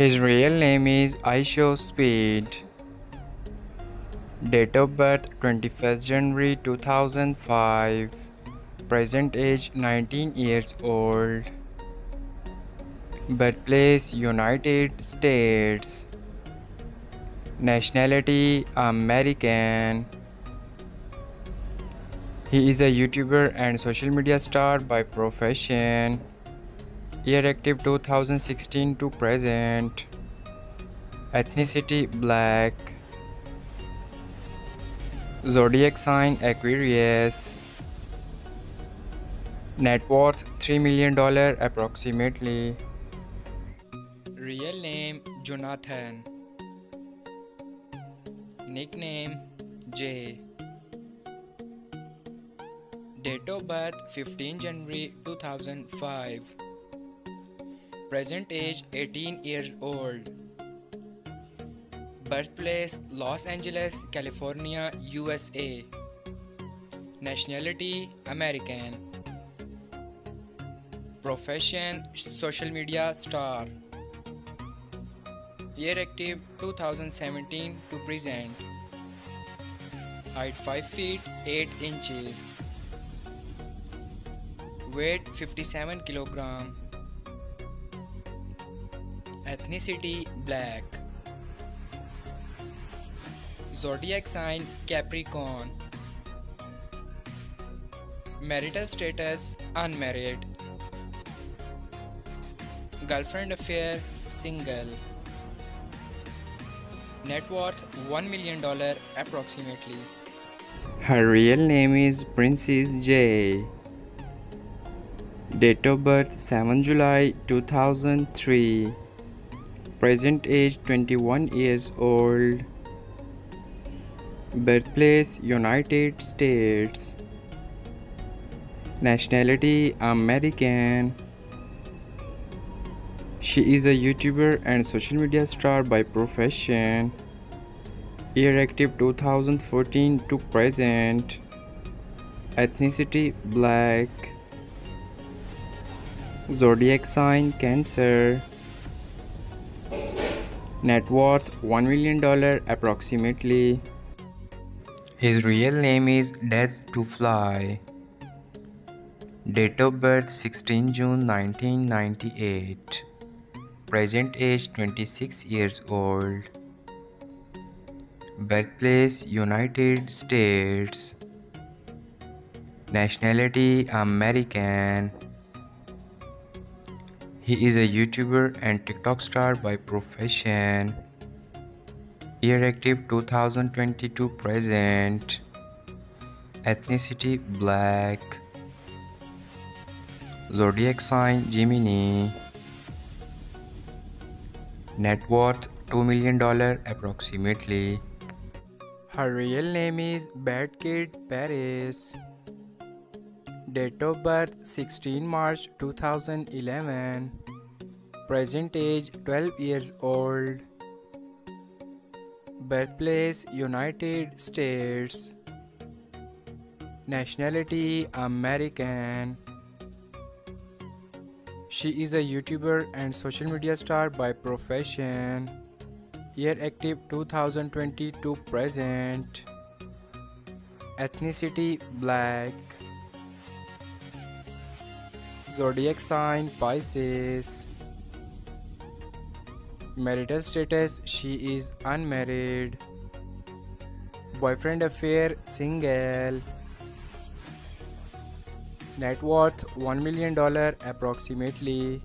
His real name is IShowSpeed. Date of birth 21st January 2005. Present age 19 years old. Birthplace United States. Nationality American. He is a YouTuber and social media star by profession. Year active 2016 to present. Ethnicity black. Zodiac sign Aquarius. Net worth $3 million approximately. Real name Jonathan. Nickname J. Date of birth 15 January 2005. Present age 18 years old. Birthplace Los Angeles, California, USA. Nationality American. Profession Social media star. Year active 2017 to present. Height 5 feet 8 inches. Weight 57 kilogram. Ethnicity black. Zodiac sign Capricorn. Marital status unmarried. Girlfriend affair single. Net worth $1 million approximately. Her real name is Princess Jay. Date of birth 7 July 2003. Present age 21 years old. Birthplace United States. Nationality American. She is a YouTuber and social media star by profession. Year active 2014 to present. Ethnicity black. Zodiac sign Cancer. Net worth $1 million approximately. His real name is Des to Fly. Date of birth 16 June 1998. Present age 26 years old. Birthplace United States. Nationality American. He is a YouTuber and TikTok star by profession. Year active 2022 present. Ethnicity black. Zodiac sign Gemini. Net worth $2 million approximately. Her real name is Bad Kid Paris. Date of birth 16 March 2011. Present age 12 years old. Birthplace United States. Nationality American. She is a YouTuber and social media star by profession. Year active 2020 to present. Ethnicity black. Zodiac sign Pisces. Marital status She is unmarried. Boyfriend affair Single. Net worth $1 million approximately.